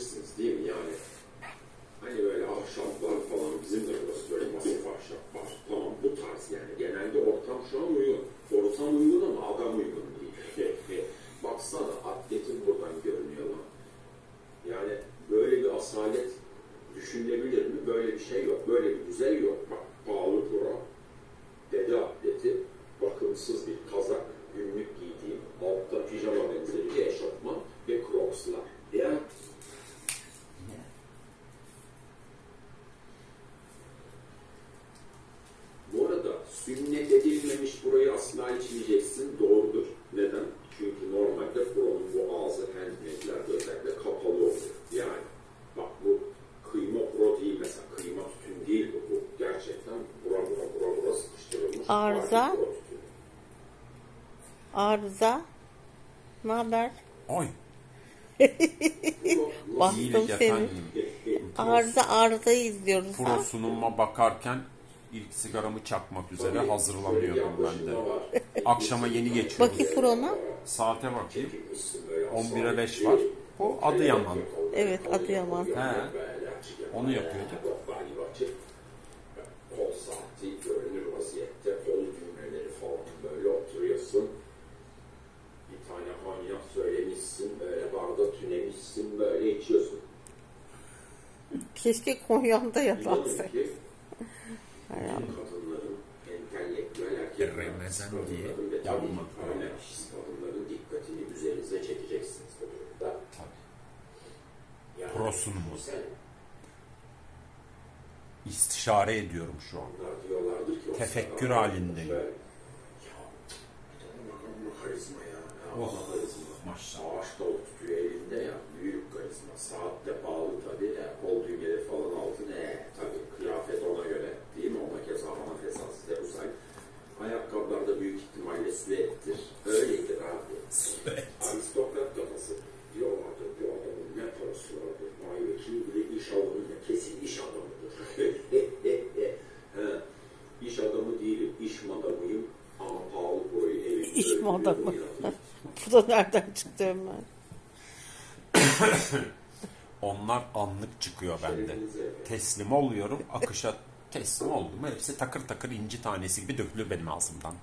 bilirsiniz değil mi? Yani hani böyle ahşaplar falan bizim de burası böyle masif ahşap var. Bu tarz yani. Genelde ortam şu an uygun. Ortam uygun ama adam uygun değil. Baksana atletin buradan görünüyor lan. Yani böyle bir asalet düşünülebilir mi? Böyle bir şey yok. Böyle bir güzel yok. Bak edilmemiş burayı asla içmeyeceksin. Doğrudur. Neden? Çünkü normalde buranın bu ağzı handmade'lerde özellikle kapalı oluyor. Yani bak bu kıyma pro değil mesela. Kıyma tütün değil bu. Bu gerçekten bura bura bura bura sıkıştırılmış. Arıza? Arıza. Ne haber? Oy. Bastım seni. Arıza arızayı izliyoruz Pro sunuma bakarken ilk sigaramı çakmak üzere hazırlanıyordum ben de. Akşama yeni geçiyoruz. Bakayım Fron'a. Saate bakayım. Böyle 11'e 5 var. Bu Adıyaman. Evet Adıyaman. He. Onu yapıyorduk. Kol saati görünür vaziyette, kol düğmeleri falan böyle oturuyorsun. Bir tane konyak söylemişsin, böyle barda tünemişsin, böyle içiyorsun. Keşke Konya'da İnanın yaparsın. Erkekler, Remezan diye ve tabii ki yapma. önemsiz kadınların dikkatini üzerinize çekeceksiniz bu durumda. Tabii. Yani Pro sunumu. sen İstişare ediyorum şu an. Tefekkür halindeyim. Ya karizma ya. Oh, karizma. maşallah. Savaş da o tutuyor elinde ya. Büyük karizma. Saat de inanış. Bu da nereden çıktı hemen? Onlar anlık çıkıyor bende. Teslim oluyorum. Akışa teslim oldum. Hepsi takır takır inci tanesi gibi dökülür benim ağzımdan.